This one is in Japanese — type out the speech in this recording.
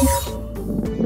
です。